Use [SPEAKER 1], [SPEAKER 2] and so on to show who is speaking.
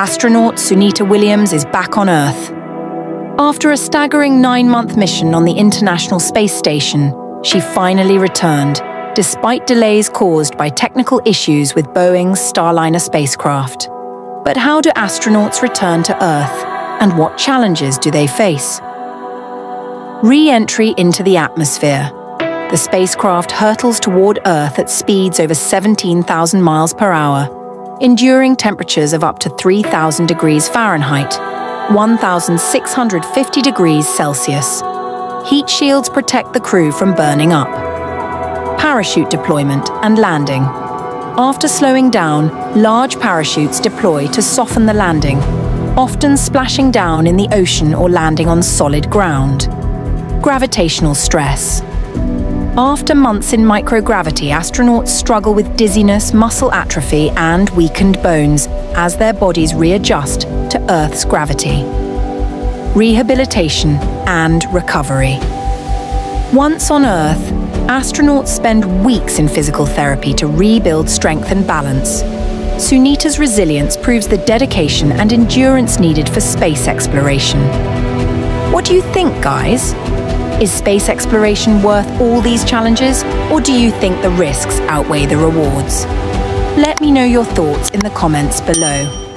[SPEAKER 1] astronaut Sunita Williams is back on Earth. After a staggering nine month mission on the International Space Station, she finally returned, despite delays caused by technical issues with Boeing's Starliner spacecraft. But how do astronauts return to Earth, and what challenges do they face? Re entry into the atmosphere. The spacecraft hurtles toward Earth at speeds over 17,000 miles per hour enduring temperatures of up to 3,000 degrees Fahrenheit, 1,650 degrees Celsius. Heat shields protect the crew from burning up. Parachute deployment and landing. After slowing down, large parachutes deploy to soften the landing, often splashing down in the ocean or landing on solid ground. Gravitational stress. After months in microgravity, astronauts struggle with dizziness, muscle atrophy, and weakened bones as their bodies readjust to Earth's gravity. Rehabilitation and recovery. Once on Earth, astronauts spend weeks in physical therapy to rebuild strength and balance. Sunita's resilience proves the dedication and endurance needed for space exploration. What do you think, guys? Is space exploration worth all these challenges, or do you think the risks outweigh the rewards? Let me know your thoughts in the comments below.